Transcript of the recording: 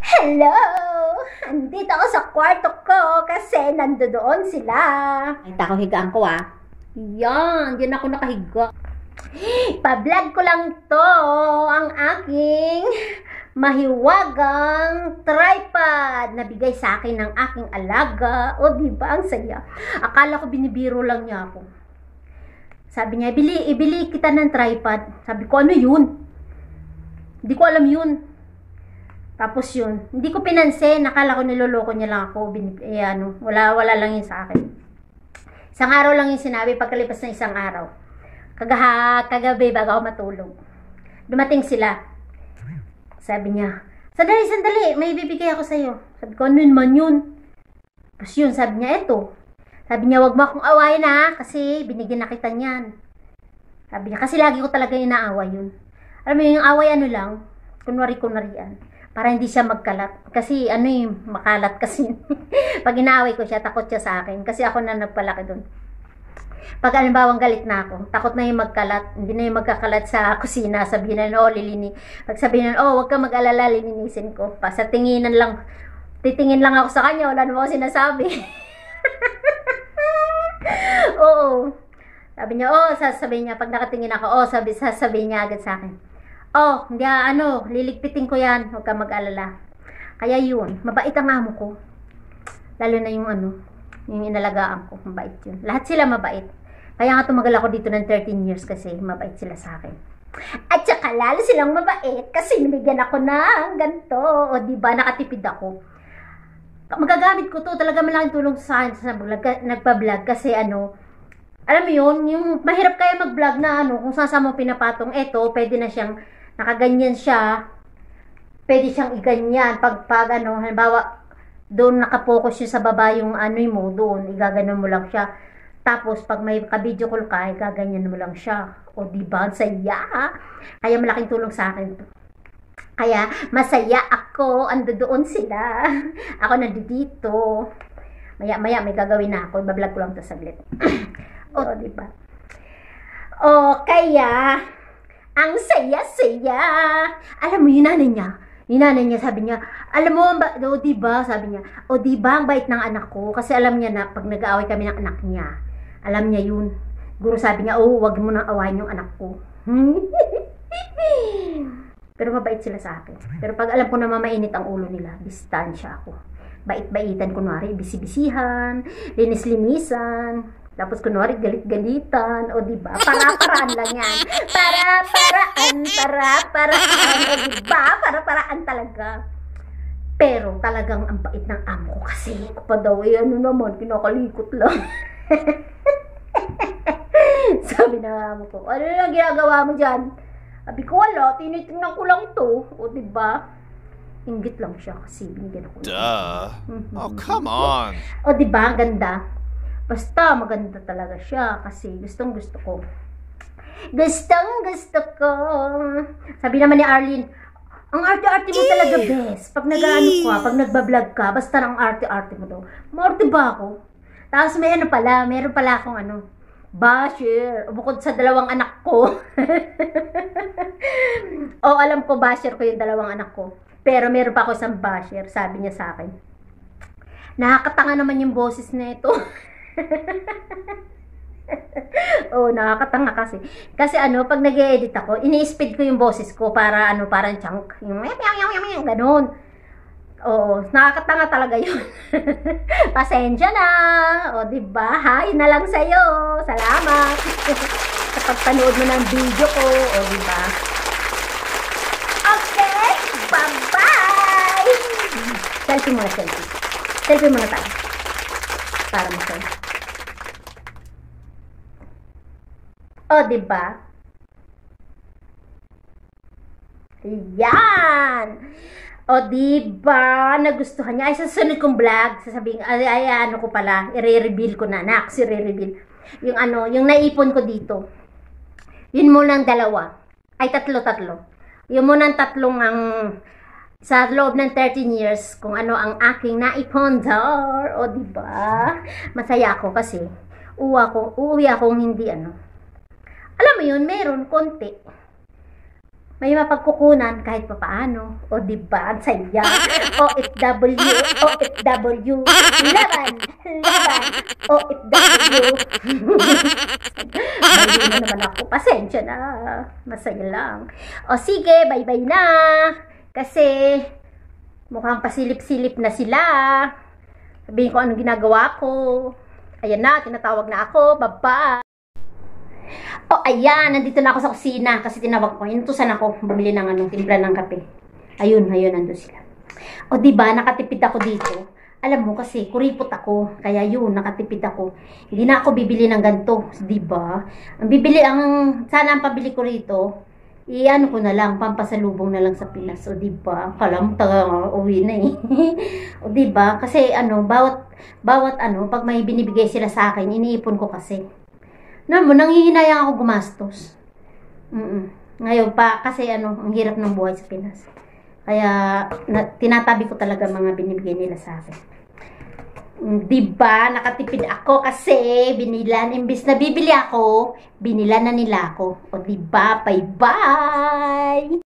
Hello! Andito ako sa kwarto ko kasi nandoon sila. Ay, tako higaan ko ah. Yan, diyan ako nakahiga. Pa-vlog ko lang to ang aking mahiwagang tripod na bigay sa akin ng aking alaga. O, di ba? Ang saya. Akala ko binibiro lang niya ako. Sabi niya, ibili, ibili kita ng tripod. Sabi ko, ano yun? Hindi ko alam yun. Tapos yun, hindi ko pinansin, nakala ko niloloko niya lang ako, bin, eh, ano, wala, wala lang yun sa akin. Isang araw lang yung sinabi, pagkalipas ng isang araw. Kagaha, kagabi bago ako matulog. Dumating sila. Sabi niya, sandali, sandali, may bibigay ako sa'yo. Sabi ko, ano naman yun? Tapos yun, sabi niya, eto. Sabi niya, wag mo akong awayin ha, kasi binigyan na kita niyan. Sabi niya, kasi lagi ko talaga inaaway yun. Alam mo yung away ano lang, kunwari-kunwarian para hindi siya magkalat. Kasi ano yung makalat kasi. Pag inaaway ko siya, takot siya sa akin. Kasi ako na nagpalaki doon. Pag alimbawang galit na ako, takot na yung magkalat. Hindi na yung magkakalat sa kusina. Sabihin na, oh, lilini. Pag sabihin na, oh, wag ka mag-alala, lilinisin ko. Pa, sa tinginan lang, titingin lang ako sa kanya, wala naman ako sinasabi. Oo. Sabi niya, oh, sasabihin niya, pag nakatingin ako, oh, sabi, sasabihin niya agad sa akin Oh, hindi ano, liligpitin ko yan. Huwag ka mag-alala. Kaya yun, mabait ang amo ko. Lalo na yung ano, yung inalagaan ko, mabait yun. Lahat sila mabait. Kaya nga tumagal ako dito ng 13 years kasi mabait sila sa akin. At saka lalo silang mabait kasi binigyan ako ng ganito. Di ba nakatipid ako. Magagamit ko to. Talaga malaking tulong sa akin sa vlog, nagpa-vlog kasi ano, alam mo yun, yung mahirap kaya mag-vlog na ano, kung saan mo pinapatong, eto, pwede na siyang nakaganyan siya, pwede siyang iganyan. Pag, pag ano, halimbawa, doon nakapokus siya sa baba yung ano mo, doon, igaganon mo lang siya. Tapos, pag may ka-video call ka, igaganyan mo lang siya. O, di ba? Saya. Kaya malaking tulong sa akin to. Kaya, masaya ako. Ando doon sila. ako nandito. Maya, maya, may gagawin na ako. Ibablog ko lang to saglit. o, di ba? O, kaya, ang saya-saya. Alam mo, yung nanay niya, yung nanay niya, sabi niya, alam mo, ba, o di ba, sabi niya, o di ba, ang bait ng anak ko, kasi alam niya na, pag nag-aaway kami ng anak niya, alam niya yun. Guro sabi niya, oh, wag mo nang awayin yung anak ko. Pero mabait sila sa akin. Pero pag alam ko na mamainit ang ulo nila, distansya ako. Bait-baitan, kunwari, bisi-bisihan, linis-linisan, tapos kunwari galit-galitan, o di ba? Para-paraan lang yan. Para-paraan, para-paraan, o di ba? Para-paraan talaga. Pero talagang ang bait ng amo ko kasi ko pa daw, eh ano naman, kinakalikot lang. Sabi na amo ko, ano na ginagawa mo dyan? Sabi ko, wala, tinitingnan ko lang to. O di ba? Ingit lang siya kasi binigyan ako. Duh. Oh, come on. O di ba, ang ganda. Basta maganda talaga siya kasi gustong gusto ko. Gustong gusto ko. Sabi naman ni Arlene, ang arte-arte mo talaga, best. Pag nag-ano ka, pag nagbablog ka, basta ang arte-arte mo daw. Maarte ba ako? Tapos may ano pala, meron pala akong ano, basher. Bukod sa dalawang anak ko. o alam ko, basher ko yung dalawang anak ko. Pero meron pa ako isang basher, sabi niya sa akin. Nakakatanga naman yung boses na ito. oh, nakakatanga kasi. Kasi ano, pag nag edit ako, ini-speed ko yung boses ko para ano, parang chunk. Yung yung yung yung yung ganun. Oo, nakakatanga talaga yun. Pasensya na. O, di ba? Hi na lang sa'yo. Salamat. sa pagpanood mo ng video ko. O, di ba? Okay. Bye-bye. Selfie muna, selfie. Selfie muna tayo. Para mo O, di ba? Yan! O, di ba? Nagustuhan niya. Ay, sa sunod kong vlog, sasabihin, ay, ay, ano ko pala, i-reveal ko na. Nak, si reveal Yung ano, yung naipon ko dito. Yun muna dalawa. Ay, tatlo-tatlo. Yun muna tatlong ang sa loob ng 13 years kung ano ang aking naipondar. O, di ba? Masaya ako kasi uwa ko, uuwi akong hindi ano, alam mo yun, meron konti. may mapagkukunan kahit papaano. O di ba? Ang saya. OFW, OFW. Laban, laban, OFW. Mali na naman ako. Pasensya na. Masaya lang. O sige, bye-bye na. Kasi mukhang pasilip-silip na sila. Sabihin ko anong ginagawa ko. Ayan na, tinatawag na ako. Bye-bye. Oh, ayan, nandito na ako sa kusina kasi tinawag ko. Inutusan ako bumili ng ano, timpla ng kape. Ayun, ayun, nandun sila. O, di ba nakatipid ako dito. Alam mo kasi, kuripot ako. Kaya yun, nakatipid ako. Hindi na ako bibili ng ganito. Di ba? Ang bibili, ang, sana ang pabili ko rito, i-ano ko na lang, pampasalubong na lang sa Pinas. O, di ba? Kala mo, taga uwi na eh. o, di ba? Kasi, ano, bawat, bawat, ano, pag may binibigay sila sa akin, iniipon ko kasi. Na mo, nanghihinayang ako gumastos. Mm Ngayon pa, kasi ano, ang hirap ng buhay sa Pinas. Kaya, na, tinatabi ko talaga mga binibigay nila sa akin. Mm, Diba, nakatipid ako kasi binilan, imbis na bibili ako, binilan na nila ako. O diba, bye-bye!